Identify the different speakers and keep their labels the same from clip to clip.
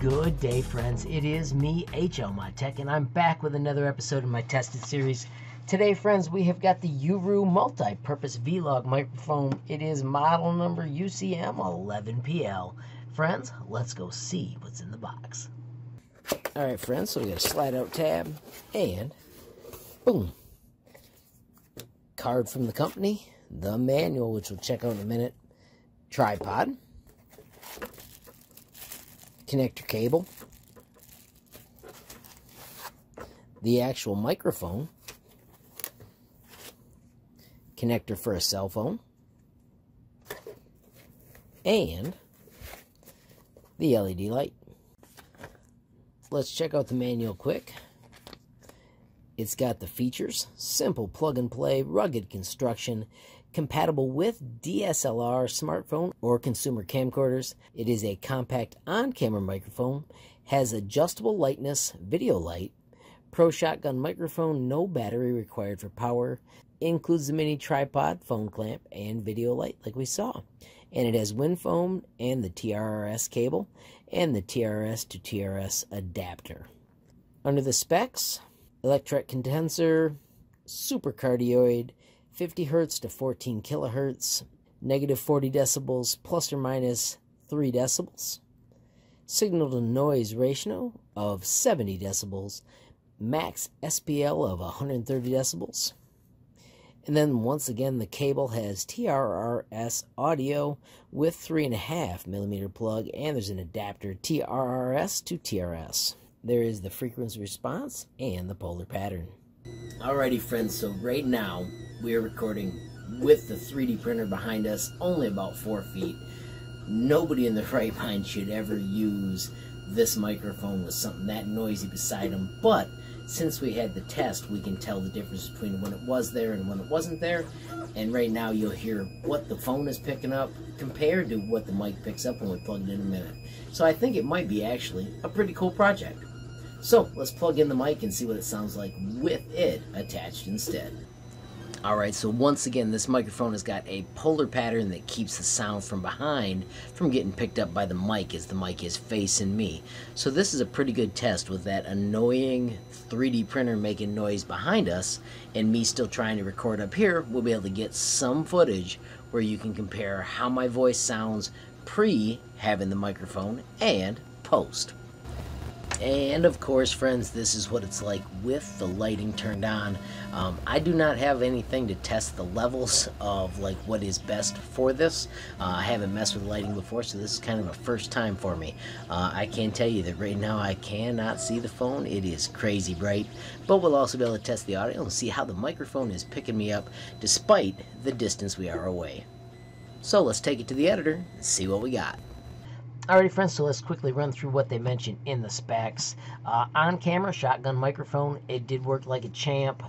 Speaker 1: Good day, friends. It is me, HL Mod Tech, and I'm back with another episode of my tested series. Today, friends, we have got the UHURU multi-purpose Vlog microphone. It is model number UCM 11PL. Friends, let's go see what's in the box. All right, friends, so we got a slide out tab and boom, card from the company, the manual, which we'll check out in a minute, tripod, connector cable, the actual microphone, connector for a cell phone, and the LED light. Let's check out the manual quick. It's got the features, simple plug and play, rugged construction, compatible with DSLR, smartphone, or consumer camcorders. It is a compact on-camera microphone, has adjustable lightness, video light, pro shotgun microphone, no battery required for power, includes the mini tripod, phone clamp, and video light like we saw. And it has wind foam and the TRRS cable and the TRS to TRS adapter. Under the specs, electret condenser, super cardioid, 50 hertz to 14 kilohertz, negative 40 decibels plus or minus 3 decibels, signal to noise ratio of 70 decibels, max SPL of 130 decibels. And then once again, the cable has TRRS audio with 3.5 millimeter plug, and there's an adapter TRRS to TRS. There is the frequency response and the polar pattern. Alrighty, friends, so right now we are recording with the 3D printer behind us, only about four feet. Nobody in the right mind should ever use this microphone with something that noisy beside them, but since we had the test, we can tell the difference between when it was there and when it wasn't there. And right now you'll hear what the phone is picking up compared to what the mic picks up when we plug it in a minute. So I think it might be actually a pretty cool project. So let's plug in the mic and see what it sounds like with it attached instead. Alright, so once again, this microphone has got a polar pattern that keeps the sound from behind from getting picked up by the mic as the mic is facing me. So this is a pretty good test with that annoying 3D printer making noise behind us and me still trying to record up here. We'll be able to get some footage where you can compare how my voice sounds pre having the microphone and post. And of course, friends, this is what it's like with the lighting turned on. Um, I do not have anything to test the levels of like what is best for this. Uh, I haven't messed with lighting before, so this is kind of a first time for me. Uh, I can tell you that right now I cannot see the phone. It is crazy bright, but we'll also be able to test the audio and see how the microphone is picking me up despite the distance we are away. So let's take it to the editor and see what we got. Alrighty friends, so let's quickly run through what they mentioned in the specs. Uh, on camera, shotgun microphone, it did work like a champ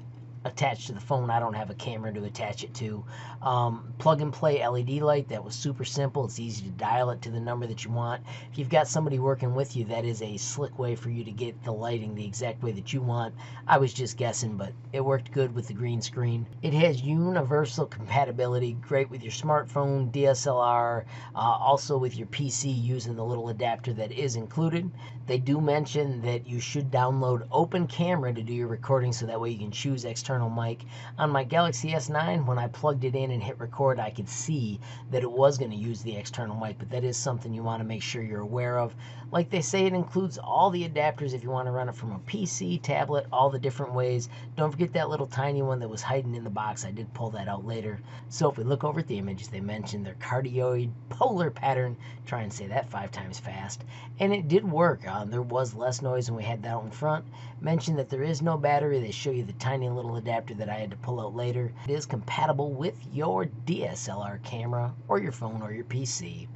Speaker 1: attached to the phone. I don't have a camera to attach it to. Um, plug and play LED light, that was super simple. It's easy to dial it to the number that you want. If you've got somebody working with you, that is a slick way for you to get the lighting the exact way that you want. I was just guessing, but it worked good with the green screen. It has universal compatibility, great with your smartphone, DSLR, uh, also with your PC using the little adapter that is included. They do mention that you should download Open Camera to do your recording so that way you can choose external mic. On my Galaxy S9, when I plugged it in and hit record, I could see that it was going to use the external mic, but that is something you want to make sure you're aware of. Like they say, it includes all the adapters if you want to run it from a PC, tablet, all the different ways. Don't forget that little tiny one that was hiding in the box. I did pull that out later. So if we look over at the images, they mentioned their cardioid polar pattern. Try and say that five times fast. And it did work. Uh, there was less noise when we had that out in front. Mentioned that there is no battery. They show you the tiny little adapter that I had to pull out later. It is compatible with your DSLR camera or your phone or your PC.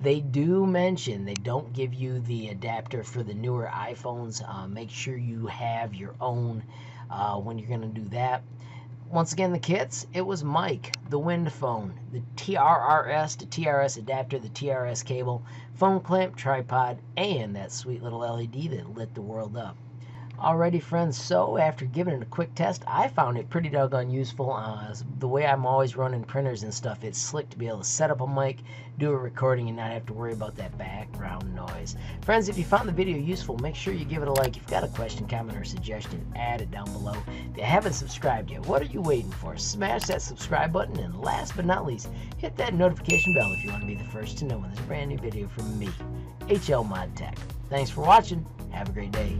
Speaker 1: They do mention they don't give you the adapter for the newer iPhones. Uh, make sure you have your own uh, when you're going to do that. Once again, the kits, it was mic, the Wind Foam, the TRRS to TRS adapter, the TRS cable, phone clamp, tripod, and that sweet little LED that lit the world up. Alrighty, friends, so after giving it a quick test, I found it pretty doggone useful. Uh, the way I'm always running printers and stuff, it's slick to be able to set up a mic, do a recording, and not have to worry about that background noise. Friends, if you found the video useful, make sure you give it a like. If you've got a question, comment, or suggestion, add it down below. If you haven't subscribed yet, what are you waiting for? Smash that subscribe button, and last but not least, hit that notification bell if you want to be the first to know when there's a brand new video from me, HL Mod Tech. Thanks for watching. Have a great day.